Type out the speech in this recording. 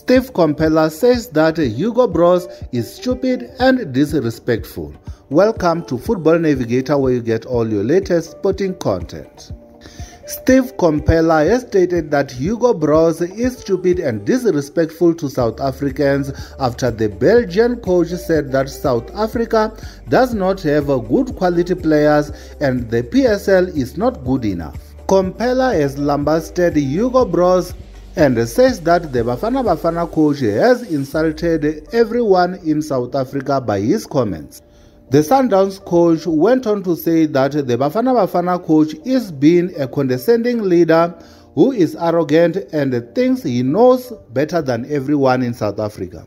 Steve Komphela says that Hugo Broos is stupid and disrespectful. Welcome to Football Navigator where you get all your latest sporting content. Steve Komphela has stated that Hugo Broos is stupid and disrespectful to South Africans after the Belgian coach said that South Africa does not have good quality players and the PSL is not good enough. Komphela has lambasted Hugo Broos and says that the Bafana Bafana coach has insulted everyone in South Africa by his comments. The Sundowns coach went on to say that the Bafana Bafana coach is being a condescending leader who is arrogant and thinks he knows better than everyone in South Africa.